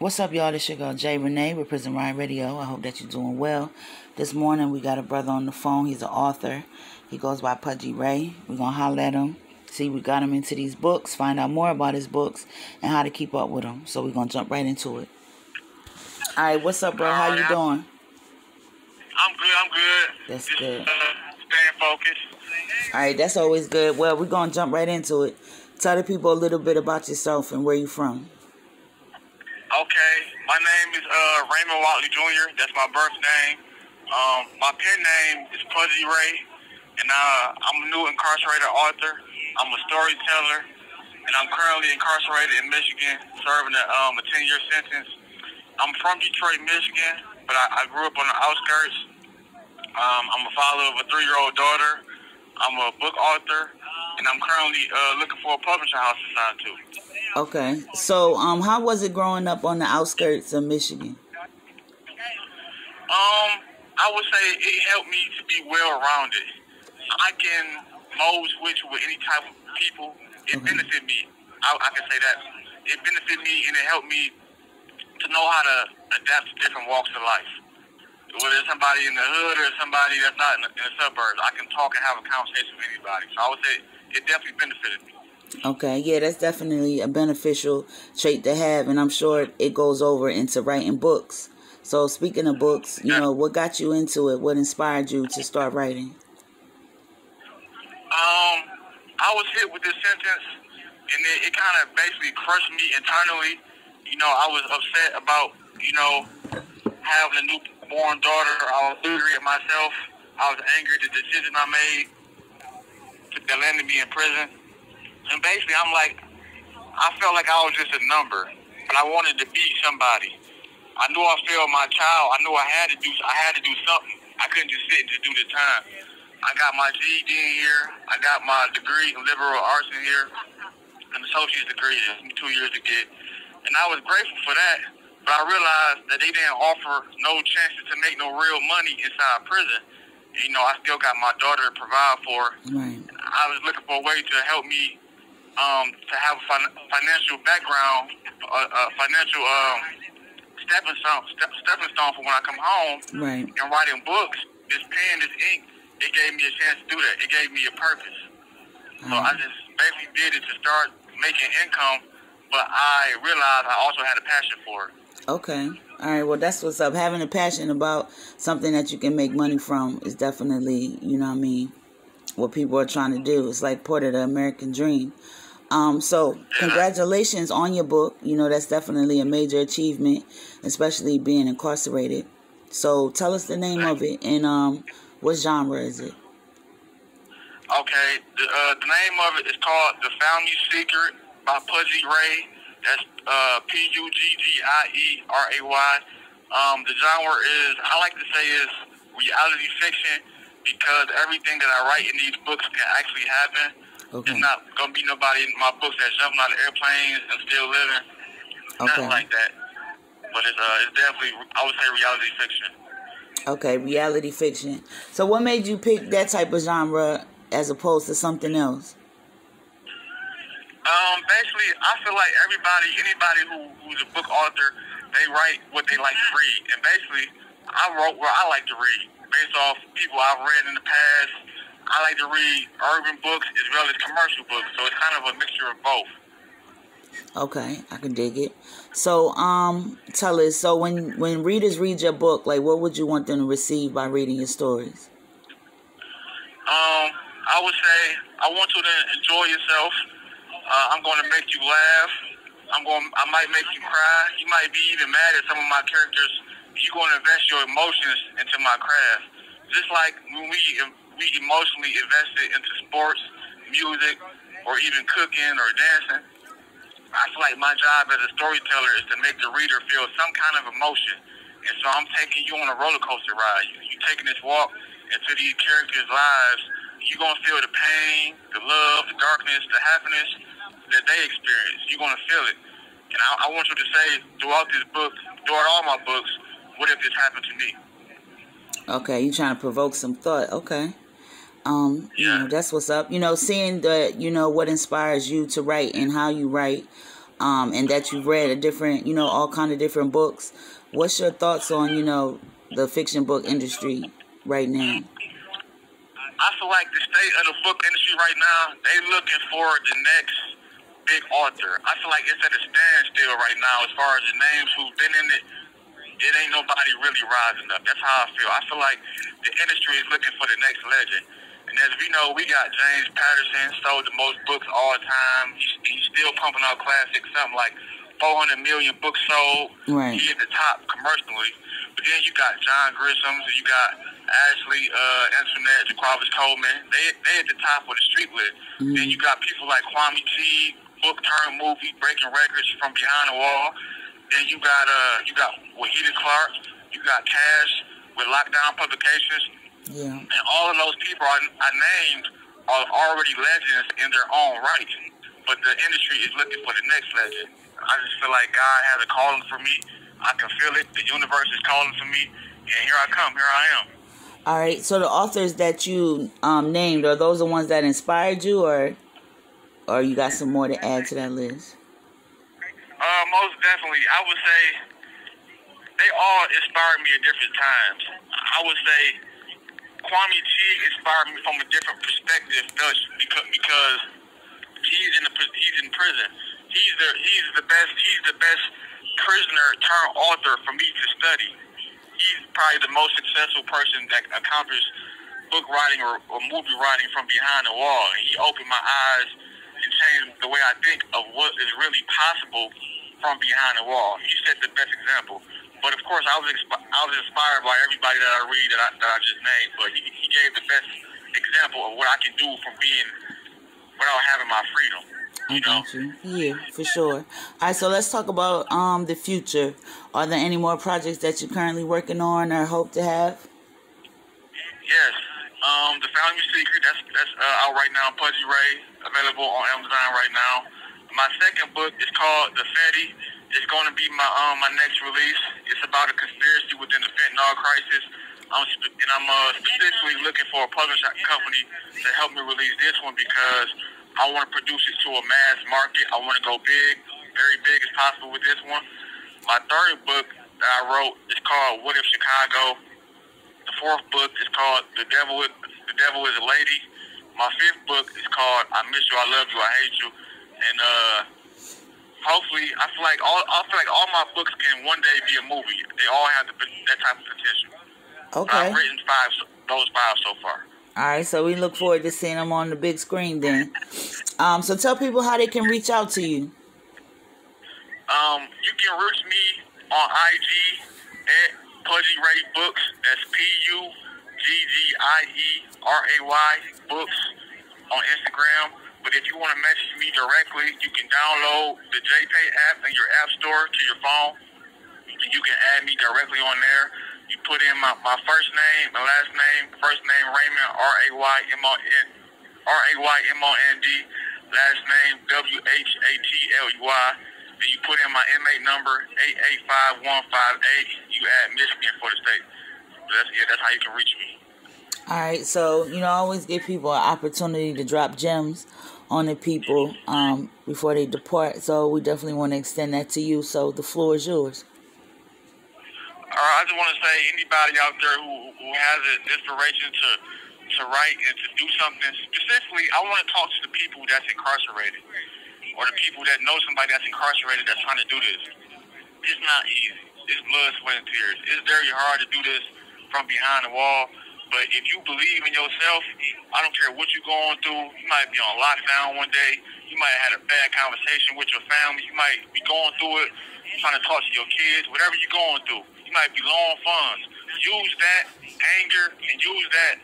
What's up, y'all? This your girl Jay Renee with Prison Riot Radio. I hope that you're doing well. This morning we got a brother on the phone. He's an author. He goes by Puggie Ray. We're gonna holler at him. See, we got him into these books. Find out more about his books and how to keep up with them. So we're gonna jump right into it. All right, what's up, bro? How you doing? I'm good. I'm good. That's Just, good. Uh, staying focused. All right, that's always good. Well, we're gonna jump right into it. Tell the people a little bit about yourself and where you're from. Okay. My name is uh, Raymond Whatley Jr. That's my birth name. Um, my pen name is Puggie Ray, and uh, I'm a new incarcerated author. I'm a storyteller, and I'm currently incarcerated in Michigan, serving a, um, a 10-year sentence. I'm from Detroit, Michigan, but I, I grew up on the outskirts. Um, I'm a father of a three-year-old daughter. I'm a book author, and I'm currently uh, looking for a publishing house to sign to. Okay. So, um, how was it growing up on the outskirts of Michigan? Um, I would say it helped me to be well rounded. I can mold switch with any type of people. It Okay. benefited me. I, I can say that. It benefited me and it helped me to know how to adapt to different walks of life. Whether it's somebody in the hood or somebody that's not in the, in the suburbs, I can talk and have a conversation with anybody. So I would say it definitely benefited me. Okay, yeah, that's definitely a beneficial trait to have, and I'm sure it goes over into writing books. So, speaking of books, you know, what got you into it? What inspired you to start writing? Um, I was hit with this sentence, and it, it kind of basically crushed me internally. You know, I was upset about, you know, having a newborn daughter. I was angry at myself. I was angry at the decision I made that landed me in prison. And basically, I'm like, I felt like I was just a number, but I wanted to be somebody. I knew I failed my child. I knew I had to do. I had to do something. I couldn't just sit and just do the time. I got my GED in here. I got my degree in liberal arts in here, an associate's degree. It two years to get, and I was grateful for that. But I realized that they didn't offer no chances to make no real money inside prison. You know, I still got my daughter to provide for. Right. I was looking for a way to help me um, to have a fin- financial background, a, a financial um, stepping stone, step, stepping stone for when I come home Right. and writing books. This pen, this ink, it gave me a chance to do that. It gave me a purpose. So I just basically did it to start making income, but I realized I also had a passion for it. Okay. All right. Well, that's what's up. Having a passion about something that you can make money from is definitely, you know what I mean, what people are trying to do. It's like part of the American dream. Um, so congratulations on your book. You know, that's definitely a major achievement, especially being incarcerated. So tell us the name of it and um what genre is it? Okay, the, uh, the name of it is called The Family Secret by Puggie Ray. That's uh, P-U-G-G-I-E-R-A-Y. Um, the genre is, I like to say is reality fiction because everything that I write in these books can actually happen. Okay. There's not going to be nobody in my books that's jumping out of airplanes and still living. Okay. Nothing like that. But it's, uh, it's definitely, I would say reality fiction. Okay, reality fiction. So what made you pick that type of genre as opposed to something else? Um, basically, I feel like everybody, anybody who, who's a book author, they write what they like to read. And basically, I wrote what I like to read based off people I've read in the past. I like to read urban books as well as commercial books, so it's kind of a mixture of both. Okay, I can dig it. So, um, tell us. So, when when readers read your book, like, what would you want them to receive by reading your stories? Um, I would say I want you to enjoy yourself. Uh, I'm going to make you laugh. I'm going. I might make you cry. You might be even mad at some of my characters. You're going to invest your emotions into my craft, just like when we we emotionally invested into sports, music, or even cooking or dancing. I feel like my job as a storyteller is to make the reader feel some kind of emotion. And so I'm taking you on a roller coaster ride. You, you taking this walk into these characters' lives. You're going to feel the pain, the love, the darkness, the happiness that they experience. You're going to feel it. And I, I want you to say throughout this book, throughout all my books, what if this happened to me? Okay, you're trying to provoke some thought. Okay. Um, you Yeah. know, that's what's up. You know, seeing the, you know, what inspires you to write and how you write. um, and that you've read a different, you know, all kind of different books. What's your thoughts on, you know, the fiction book industry right now? I feel like the state of the book industry right now, they looking for the next big author. I feel like it's at a standstill right now as far as the names who've been in it. It ain't nobody really rising up. That's how I feel. I feel like the industry is looking for the next legend. And as we know, we got James Patterson, sold the most books all time. He's, he's still pumping out classics, something like 400 million books sold. Right. He at the top commercially. But then you got John Grisham, you got Ashley uh, Antoinette, Jaquavis Coleman. They they at the top of the street list. Mm-hmm. Then you got people like Kwame T, book turn movie, breaking records from behind the wall. Then you got uh you got Wahida Clark, you got Cash with Lockdown Publications. Yeah. And all of those people I, I named are already legends in their own right. But the industry is looking for the next legend. I just feel like God has a calling for me I can feel it. The universe is calling for me, and here I come. Here I am. All right. So the authors that you um, named are those the ones that inspired you, or or you got some more to add to that list? Uh, most definitely. I would say they all inspired me at different times. I would say Kwame T inspired me from a different perspective, because because he's in the he's in prison. He's the he's the best. He's the best prisoner turned author for me to study. He's probably the most successful person that accomplished book writing or, or movie writing from behind the wall. He opened my eyes and changed the way I think of what is really possible from behind the wall. He set the best example. But of course, I was expi- I was inspired by everybody that I read that I, that I just named. But he, he gave the best example of what I can do from being without having my freedom. I got you. Yeah, for sure. All right, so let's talk about um the future. Are there any more projects that you're currently working on or hope to have? Yes. Um, the Family Secret. That's that's uh, out right now. Puggie Ray available on Amazon right now. My second book is called The Fetty. It's going to be my um my next release. It's about a conspiracy within the fentanyl crisis. I'm sp- and I'm uh, specifically looking for a publishing company to help me release this one because I want to produce it to a mass market. I want to go big, very big as possible with this one. My third book that I wrote is called What If Chicago. The fourth book is called The Devil is, the Devil is a Lady. My fifth book is called I Miss You, I Love You, I Hate You. And uh, hopefully, I feel like all I feel like all my books can one day be a movie. They all have the, that type of potential. Okay. I've written five, those five so far. All right, so we look forward to seeing them on the big screen then. Um, so tell people how they can reach out to you. Um, you can reach me on IG at Puggie Ray Books. That's P U G G I E R A Y Books on Instagram. But if you want to message me directly, you can download the JPay app in your app store to your phone. You can add me directly on there. You put in my, my first name, my last name, first name Raymond, R A Y M O N R A Y M O N D, last name W H A T L E Y. Then you put in my inmate number eight eight five one five eight. You add Michigan for the state. That's yeah, that's how you can reach me. All right, so you know, I always give people an opportunity to drop gems on the people um, before they depart. So we definitely want to extend that to you. So the floor is yours. I just want to say anybody out there who, who has an inspiration to to write and to do something specifically, I want to talk to the people that's incarcerated or the people that know somebody that's incarcerated that's trying to do this. It's not easy. It's blood, sweat, and tears. It's very hard to do this from behind the wall. But if you believe in yourself, I don't care what you're going through. You might be on lockdown one day. You might have had a bad conversation with your family. You might be going through it, trying to talk to your kids, whatever you're going through you might be low on funds. Use that anger and use that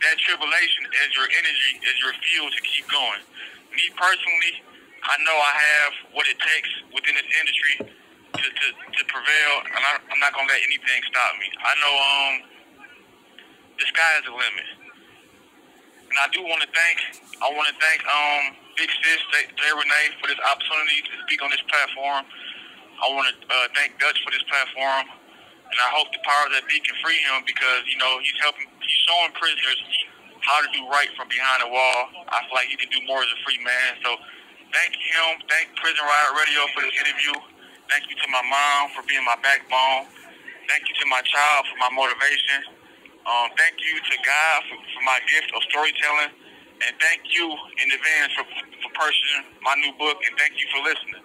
that tribulation as your energy, as your fuel to keep going. Me personally, I know I have what it takes within this industry to, to, to prevail, and I, I'm not gonna let anything stop me. I know um the sky is the limit, and I do want to thank I want to thank um Big Sis Jay Renee for this opportunity to speak on this platform. I want to uh, thank Dutch for this platform. And I hope the powers that be can free him because, you know, he's helping, he's showing prisoners how to do right from behind the wall. I feel like he can do more as a free man. So thank him, thank Prison Riot Radio for this interview. Thank you to my mom for being my backbone. Thank you to my child for my motivation. Um, thank you to God for, for my gift of storytelling. And thank you in advance for, for purchasing my new book. And thank you for listening.